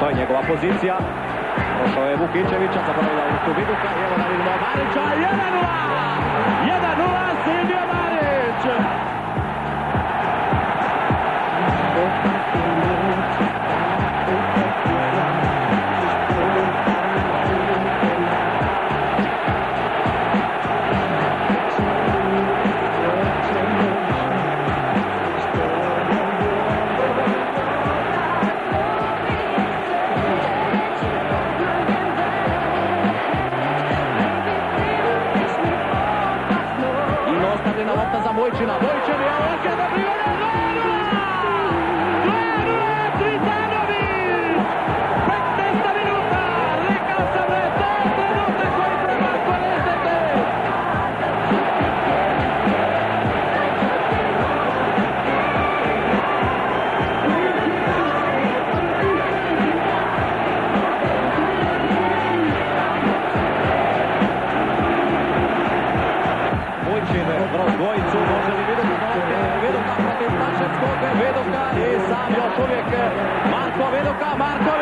To je njegova pozicija. Prošao je Vukićevića, zaboravila je tu Viduka i evo da vidimo Marića, 1-0! 1-0 Silvio Marić! Rodri na volta da Zamoiti, na noite, ele é o que é da primeira. čovjek Marko Vedoka, Marko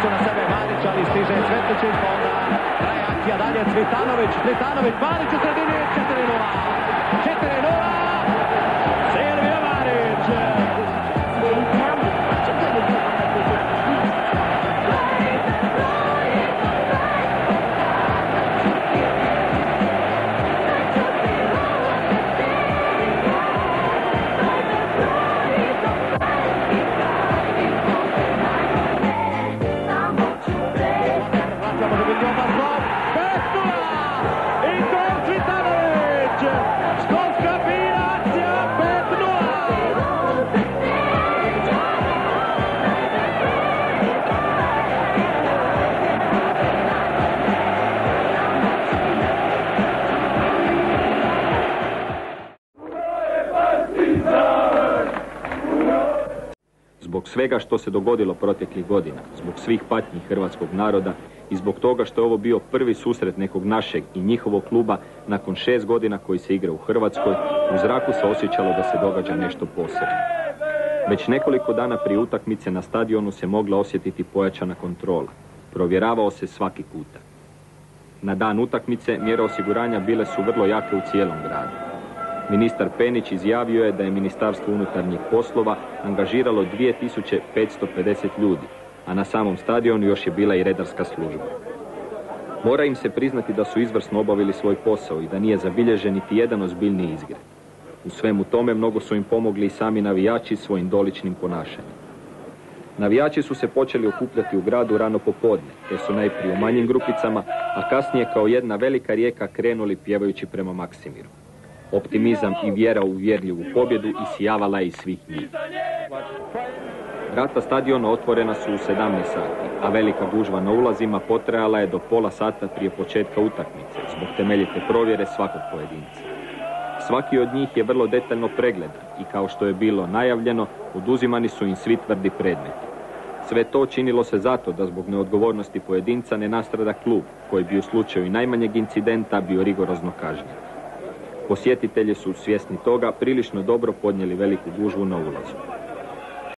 Trojicu na sebe Marić, ali stiže Svetličić, pa onda traje akcija dalje Cvitanović, Cvitanović, Marić u sredini, Zbog svega što se dogodilo proteklih godina, zbog svih patnji hrvatskog naroda i zbog toga što je ovo bio prvi susret nekog našeg i njihovog kluba nakon šest godina koji se igra u Hrvatskoj, u zraku se osjećalo da se događa nešto posebno. Već nekoliko dana prije utakmice na stadionu se mogla osjetiti pojačana kontrola. Provjeravao se svaki kutak. Na dan utakmice mjere osiguranja bile su vrlo jake u cijelom gradu. Ministar Penić izjavio je da je Ministarstvo unutarnjih poslova angažiralo 2550 ljudi, a na samom stadionu još je bila i redarska služba. Mora im se priznati da su izvrsno obavili svoj posao i da nije zabilježen niti jedan ozbiljni izgred. U svemu tome mnogo su im pomogli i sami navijači svojim doličnim ponašanjem. Navijači su se počeli okupljati u gradu rano popodne, te su najprije u manjim grupicama, a kasnije kao jedna velika rijeka krenuli pjevajući prema Maksimiru. Optimizam i vjera u uvjerljivu pobjedu isijavala je iz svih njih. Vrata stadiona otvorena su u 17 sati, a velika gužva na ulazima potrajala je do pola sata prije početka utakmice, zbog temeljite provjere svakog pojedinca. Svaki od njih je vrlo detaljno pregledan i kao što je bilo najavljeno, oduzimani su im svi tvrdi predmeti. Sve to činilo se zato da zbog neodgovornosti pojedinca ne nastrada klub, koji bi u slučaju najmanjeg incidenta bio rigorozno kažnjen. Posjetitelji su svjesni toga prilično dobro podnijeli veliku gužvu na ulazu.